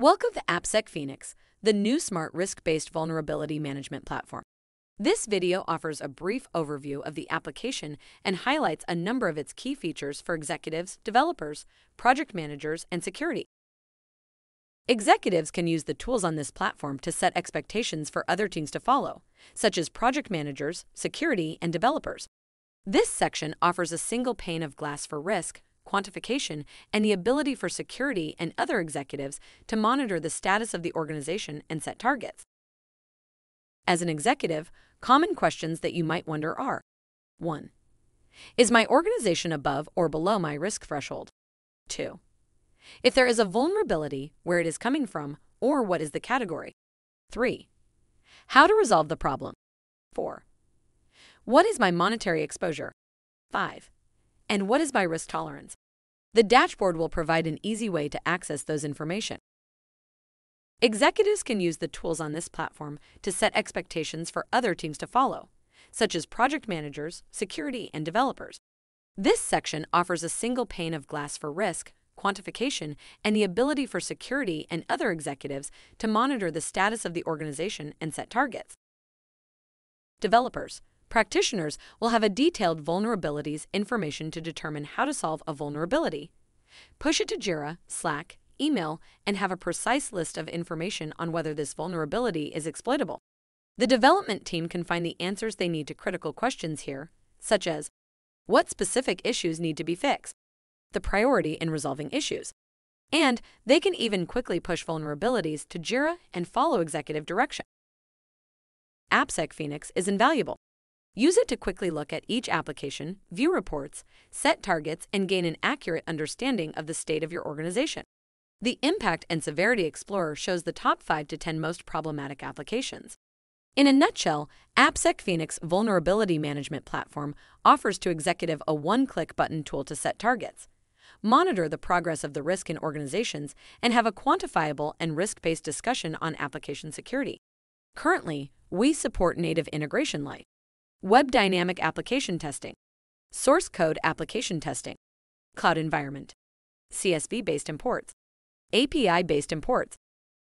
Welcome to AppSec Phoenix, the new smart risk-based vulnerability management platform. This video offers a brief overview of the application and highlights a number of its key features for executives, developers, project managers, and security. Executives can use the tools on this platform to set expectations for other teams to follow, such as project managers, security, and developers. This section offers a single pane of glass for risk, quantification, and the ability for security and other executives to monitor the status of the organization and set targets. As an executive, common questions that you might wonder are 1. Is my organization above or below my risk threshold? 2. If there is a vulnerability, where it is coming from, or what is the category? 3. How to resolve the problem? 4. What is my monetary exposure? 5. And what is my risk tolerance? The dashboard will provide an easy way to access those information. Executives can use the tools on this platform to set expectations for other teams to follow, such as project managers, security, and developers. This section offers a single pane of glass for risk, quantification, and the ability for security and other executives to monitor the status of the organization and set targets. Developers, practitioners will have a detailed vulnerabilities information to determine how to solve a vulnerability. Push it to Jira, Slack, email, and have a precise list of information on whether this vulnerability is exploitable. The development team can find the answers they need to critical questions here, such as what specific issues need to be fixed, the priority in resolving issues. And they can even quickly push vulnerabilities to JIRA and follow executive direction. AppSec Phoenix is invaluable. Use it to quickly look at each application, view reports, set targets, and gain an accurate understanding of the state of your organization. The Impact and Severity Explorer shows the top 5 to 10 most problematic applications. In a nutshell, AppSec Phoenix Vulnerability Management Platform offers to executive a one-click button tool to set targets monitor the progress of the risk in organizations, and have a quantifiable and risk based discussion on application security. Currently, we support native integration like web dynamic application testing, source code application testing, cloud environment, CSV based imports, API based imports.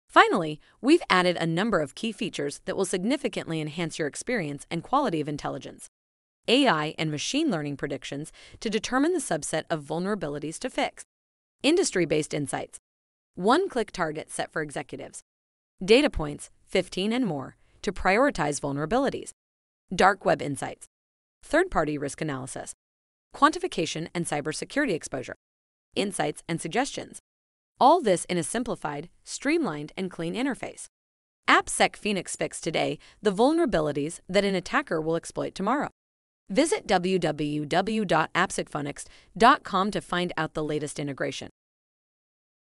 Finally, we've added a number of key features that will significantly enhance your experience and quality of intelligence. AI, and machine learning predictions to determine the subset of vulnerabilities to fix. Industry based insights. One click target set for executives. Data points, 15 and more, to prioritize vulnerabilities. Dark web insights. Third party risk analysis. Quantification and cybersecurity exposure. Insights and suggestions. All this in a simplified, streamlined, and clean interface. AppSec Phoenix fix today the vulnerabilities that an attacker will exploit tomorrow. Visit www.appsecphoenix.com to find out the latest integration.